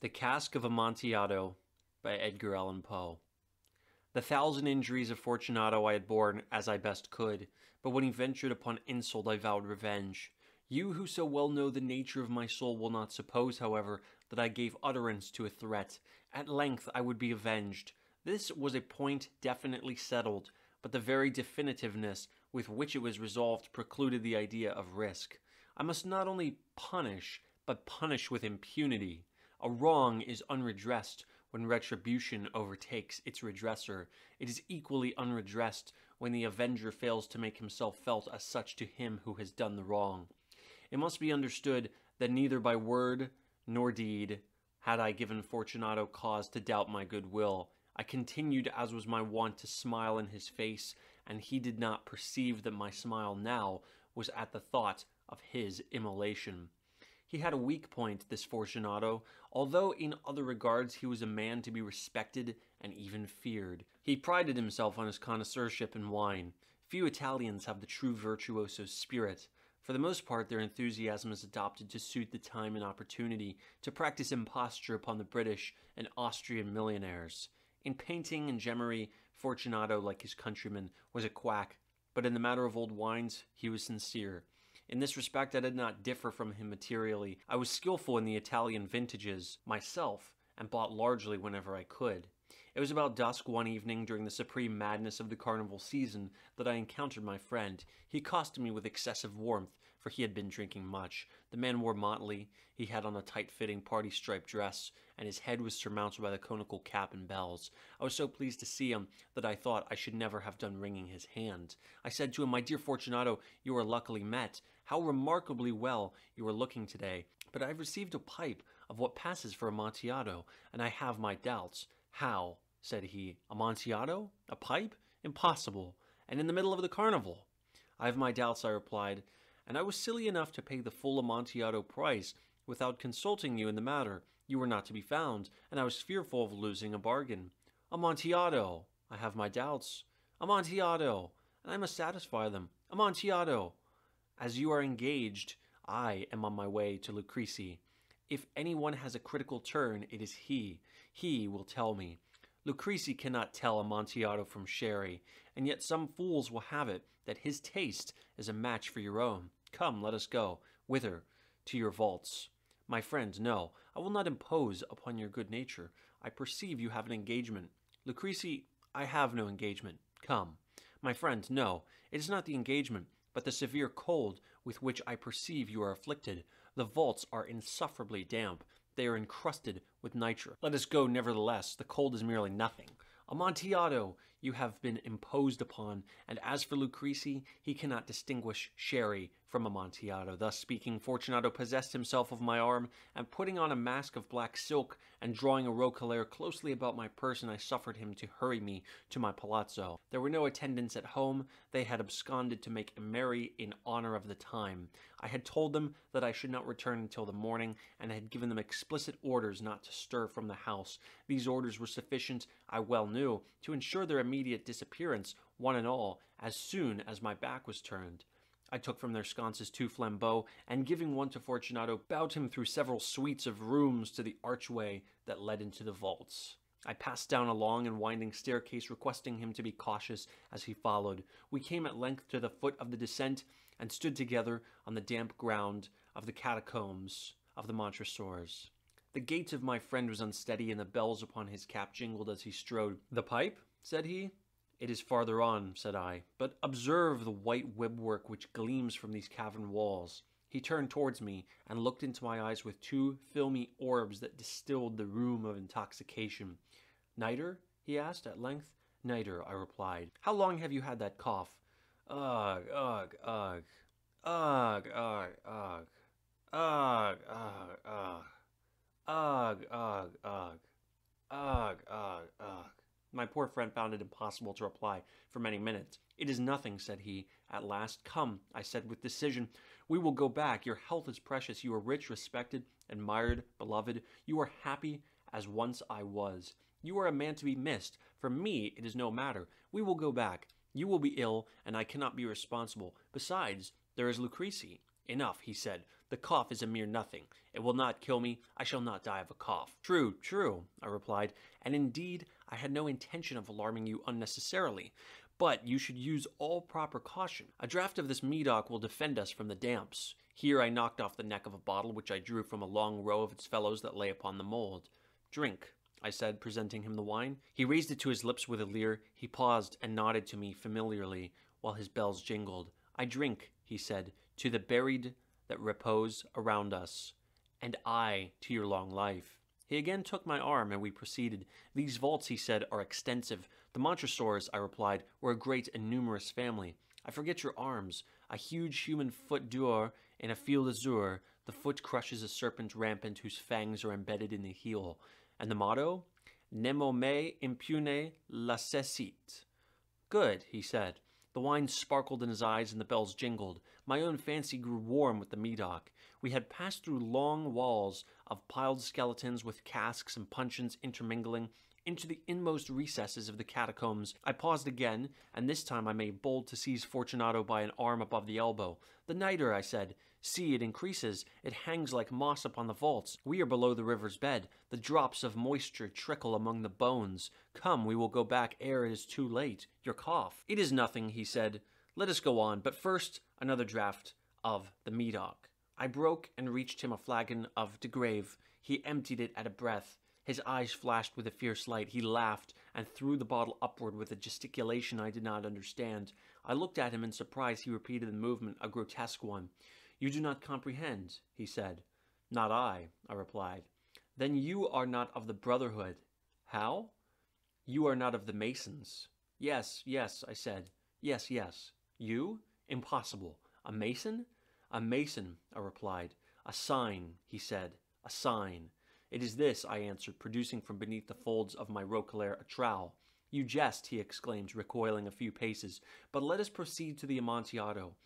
The Cask of Amontillado by Edgar Allan Poe. The thousand injuries of Fortunato I had borne as I best could, but when he ventured upon insult I vowed revenge. You who so well know the nature of my soul will not suppose, however, that I gave utterance to a threat. At length I would be avenged. This was a point definitely settled, but the very definitiveness with which it was resolved precluded the idea of risk. I must not only punish, but punish with impunity. A wrong is unredressed when retribution overtakes its redresser. It is equally unredressed when the avenger fails to make himself felt as such to him who has done the wrong. It must be understood that neither by word nor deed had I given Fortunato cause to doubt my goodwill. I continued, as was my wont, to smile in his face, and he did not perceive that my smile now was at the thought of his immolation. He had a weak point, this Fortunato, although in other regards he was a man to be respected and even feared. He prided himself on his connoisseurship in wine. Few Italians have the true virtuoso spirit. For the most part, their enthusiasm is adopted to suit the time and opportunity to practice imposture upon the British and Austrian millionaires. In painting and gemmery, Fortunato, like his countrymen, was a quack, but in the matter of old wines, he was sincere. In this respect, I did not differ from him materially. I was skillful in the Italian vintages myself, and bought largely whenever I could. It was about dusk one evening during the supreme madness of the carnival season that I encountered my friend. He accosted me with excessive warmth, for he had been drinking much. The man wore motley, he had on a tight-fitting party-striped dress, and his head was surmounted by the conical cap and bells. I was so pleased to see him that I thought I should never have done wringing his hand. I said to him, My dear Fortunato, you are luckily met. How remarkably well you are looking today. But I have received a pipe of what passes for Amontillado, and I have my doubts. How? said he. Amontillado? A pipe? Impossible. And in the middle of the carnival. I have my doubts, I replied, and I was silly enough to pay the full Amontillado price without consulting you in the matter. You were not to be found, and I was fearful of losing a bargain. Amontillado! I have my doubts. Amontillado! And I must satisfy them. Amontillado! As you are engaged, I am on my way to Luchesi. If anyone has a critical turn, it is he. He will tell me. Luchesi cannot tell Amontillado from sherry, and yet some fools will have it that his taste is a match for your own. Come, let us go. Whither? To your vaults. My friend, no, I will not impose upon your good nature. I perceive you have an engagement. Luchesi, I have no engagement. Come. My friend, no, it is not the engagement, but the severe cold with which I perceive you are afflicted. The vaults are insufferably damp. They are encrusted with nitre. Let us go, nevertheless. The cold is merely nothing. Amontillado, you have been imposed upon, and as for Luchesi, he cannot distinguish sherry from Amontillado. Thus speaking, Fortunato possessed himself of my arm, and putting on a mask of black silk, and drawing a roquelaire closely about my person, I suffered him to hurry me to my palazzo. There were no attendants at home. They had absconded to make merry in honor of the time. I had told them that I should not return until the morning, and I had given them explicit orders not to stir from the house. These orders were sufficient, I well knew knew to ensure their immediate disappearance, one and all, as soon as my back was turned. I took from their sconces two flambeaux, and giving one to Fortunato, bowed him through several suites of rooms to the archway that led into the vaults. I passed down a long and winding staircase, requesting him to be cautious as he followed. We came at length to the foot of the descent, and stood together on the damp ground of the catacombs of the Montresors. The gait of my friend was unsteady, and the bells upon his cap jingled as he strode. The pipe? Said he. It is farther on, said I, but observe the white webwork which gleams from these cavern walls. He turned towards me and looked into my eyes with two filmy orbs that distilled the rheum of intoxication. Nitre? he asked at length. Nitre, I replied. How long have you had that cough? Ugh, ugh, ugh. Ugh, ugh, ugh. Ugh, ugh, ugh. Ugh, ugh, ugh. Ugh, ugh, ugh. My poor friend found it impossible to reply for many minutes. It is nothing, said he. At last, come, I said with decision. We will go back. Your health is precious. You are rich, respected, admired, beloved. You are happy as once I was. You are a man to be missed. For me, it is no matter. We will go back. You will be ill, and I cannot be responsible. Besides, there is Luchesi. Enough, he said. The cough is a mere nothing. It will not kill me. I shall not die of a cough. True, true, I replied, and indeed I had no intention of alarming you unnecessarily. But you should use all proper caution. A draught of this Medoc will defend us from the damps. Here I knocked off the neck of a bottle which I drew from a long row of its fellows that lay upon the mould. Drink, I said, presenting him the wine. He raised it to his lips with a leer. He paused and nodded to me familiarly while his bells jingled. I drink, he said, to the buried that repose around us, and I to your long life. He again took my arm, and we proceeded. These vaults, he said, are extensive. The Montresors, I replied, were a great and numerous family. I forget your arms. A huge human foot d'or in a field azure. The foot crushes a serpent rampant whose fangs are embedded in the heel. And the motto? Nemo me impune lacessit. Good, he said. The wine sparkled in his eyes and the bells jingled. My own fancy grew warm with the Medoc. We had passed through long walls of piled skeletons with casks and puncheons intermingling into the inmost recesses of the catacombs. I paused again, and this time I made bold to seize Fortunato by an arm above the elbow. The nitre, I said. See, it increases. It hangs like moss upon the vaults. We are below the river's bed. The drops of moisture trickle among the bones. Come, we will go back ere it is too late. Your cough. It is nothing, he said. Let us go on, but first another draught of the Medoc. I broke and reached him a flagon of de Grave. He emptied it at a breath. His eyes flashed with a fierce light. He laughed and threw the bottle upward with a gesticulation I did not understand. I looked at him in surprise. He repeated the movement, a grotesque one. You do not comprehend, he said. Not I, I replied. Then you are not of the Brotherhood. How? You are not of the Masons. Yes, yes, I said. Yes, yes. You? Impossible. A Mason? A Mason, I replied. A sign, he said. A sign. It is this, I answered, producing from beneath the folds of my roquelaire a trowel. You jest, he exclaimed, recoiling a few paces, but let us proceed to the Amontillado.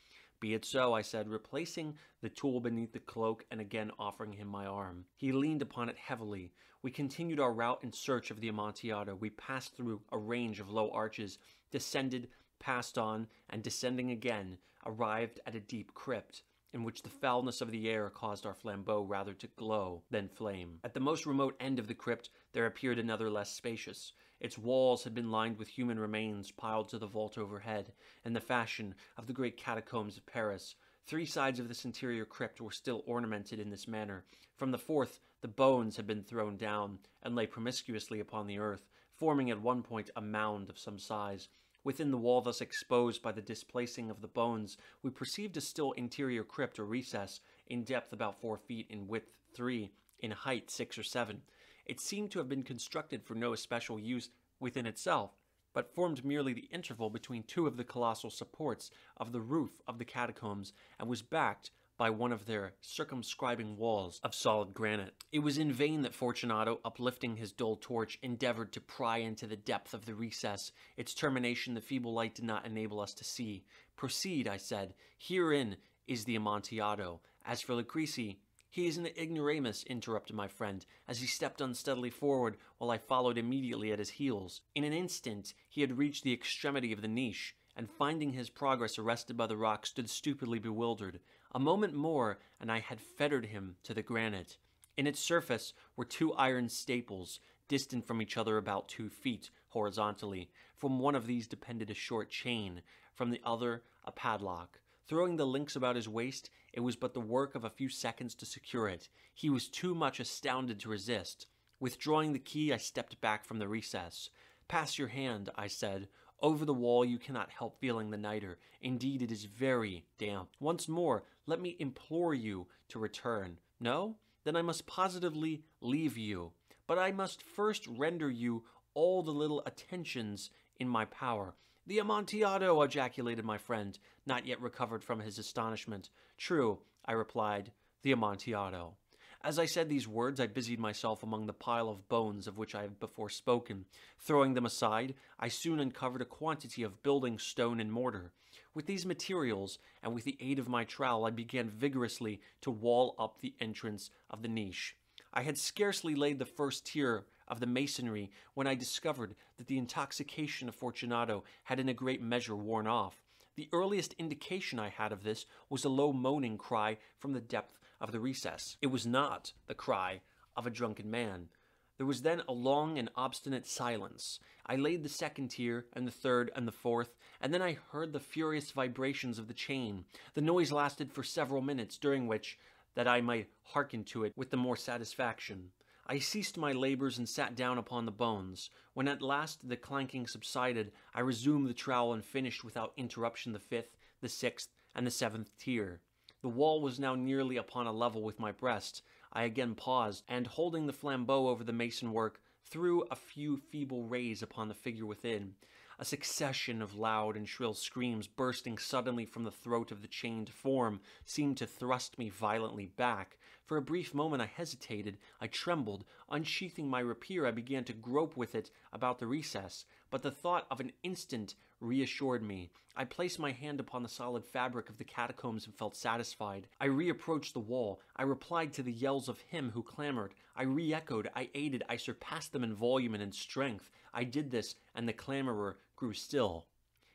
Be it so, I said, replacing the tool beneath the cloak and again offering him my arm. He leaned upon it heavily. We continued our route in search of the Amontillado. We passed through a range of low arches, descended, passed on, and descending again, arrived at a deep crypt in which the foulness of the air caused our flambeau rather to glow than flame. At the most remote end of the crypt there appeared another less spacious. Its walls had been lined with human remains piled to the vault overhead, in the fashion of the great catacombs of Paris. Three sides of this interior crypt were still ornamented in this manner. From the fourth, the bones had been thrown down, and lay promiscuously upon the earth, forming at one point a mound of some size. Within the wall thus exposed by the displacing of the bones, we perceived a still interior crypt or recess, in depth about four feet, in width three, in height six or seven. It seemed to have been constructed for no especial use within itself, but formed merely the interval between two of the colossal supports of the roof of the catacombs, and was backed by one of their circumscribing walls of solid granite. It was in vain that Fortunato, uplifting his dull torch, endeavored to pry into the depth of the recess. Its termination the feeble light did not enable us to see. Proceed, I said. Herein is the Amontillado. As for Luchesi, he is an ignoramus, interrupted my friend, as he stepped unsteadily forward, while I followed immediately at his heels. In an instant he had reached the extremity of the niche, and finding his progress arrested by the rock, stood stupidly bewildered. A moment more, and I had fettered him to the granite. In its surface were two iron staples, distant from each other about two feet, horizontally. From one of these depended a short chain, from the other a padlock. Throwing the links about his waist, it was but the work of a few seconds to secure it. He was too much astounded to resist. Withdrawing the key, I stepped back from the recess. Pass your hand, I said, over the wall, you cannot help feeling the nitre. Indeed, it is very damp. Once more, let me implore you to return. No? Then I must positively leave you. But I must first render you all the little attentions in my power. The Amontillado, ejaculated my friend, not yet recovered from his astonishment. True, I replied, the Amontillado. As I said these words, I busied myself among the pile of bones of which I have before spoken. Throwing them aside, I soon uncovered a quantity of building stone and mortar. With these materials, and with the aid of my trowel, I began vigorously to wall up the entrance of the niche. I had scarcely laid the first tier of the masonry when I discovered that the intoxication of Fortunato had in a great measure worn off. The earliest indication I had of this was a low moaning cry from the depth of the recess. It was not the cry of a drunken man. There was then a long and obstinate silence. I laid the second tier, and the third, and the fourth, and then I heard the furious vibrations of the chain. The noise lasted for several minutes, during which, that I might hearken to it with the more satisfaction, I ceased my labors and sat down upon the bones. When at last the clanking subsided, I resumed the trowel and finished without interruption the fifth, the sixth, and the seventh tier. The wall was now nearly upon a level with my breast. I again paused, and holding the flambeau over the mason work, threw a few feeble rays upon the figure within. A succession of loud and shrill screams bursting suddenly from the throat of the chained form seemed to thrust me violently back. For a brief moment I hesitated, I trembled. Unsheathing my rapier, I began to grope with it about the recess, but the thought of an instant reassured me. I placed my hand upon the solid fabric of the catacombs and felt satisfied. I reapproached the wall. I replied to the yells of him who clamored. I re-echoed, I aided, I surpassed them in volume and in strength. I did this, and the clamorer grew still.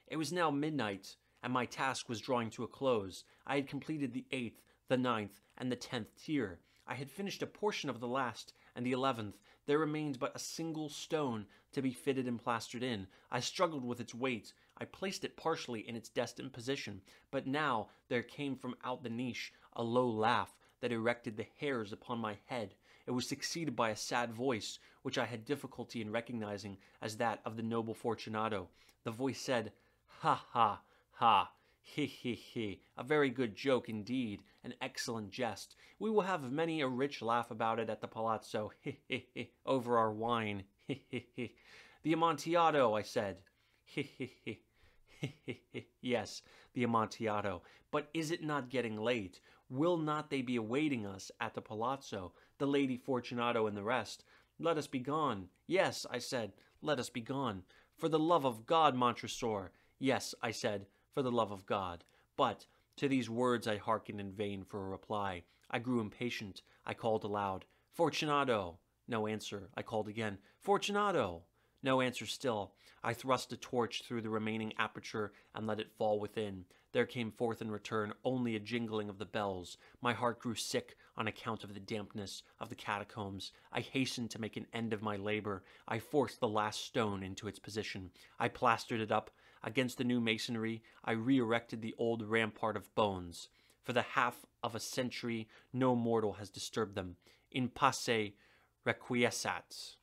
It was now midnight, and my task was drawing to a close. I had completed the eighth, the ninth, and the tenth tier. I had finished a portion of the last and the eleventh. There remained but a single stone to be fitted and plastered in. I struggled with its weight. I placed it partially in its destined position, but now there came from out the niche a low laugh that erected the hairs upon my head. It was succeeded by a sad voice, which I had difficulty in recognizing as that of the noble Fortunato. The voice said, Ha ha ha! He he he! A very good joke indeed, an excellent jest. We will have many a rich laugh about it at the palazzo, he he he, over our wine, he he he. The Amontillado, I said, he he he. He yes, the Amontillado. But is it not getting late? Will not they be awaiting us at the palazzo, the Lady Fortunato and the rest? Let us be gone. Yes, I said, let us be gone. For the love of God, Montresor. Yes, I said, for the love of God. But to these words I hearkened in vain for a reply. I grew impatient. I called aloud, Fortunato! No answer. I called again, Fortunato! No answer still. I thrust a torch through the remaining aperture and let it fall within. There came forth in return only a jingling of the bells. My heart grew sick on account of the dampness of the catacombs. I hastened to make an end of my labor. I forced the last stone into its position. I plastered it up. Against the new masonry, I re-erected the old rampart of bones. For the half of a century, no mortal has disturbed them. In pace requiescat.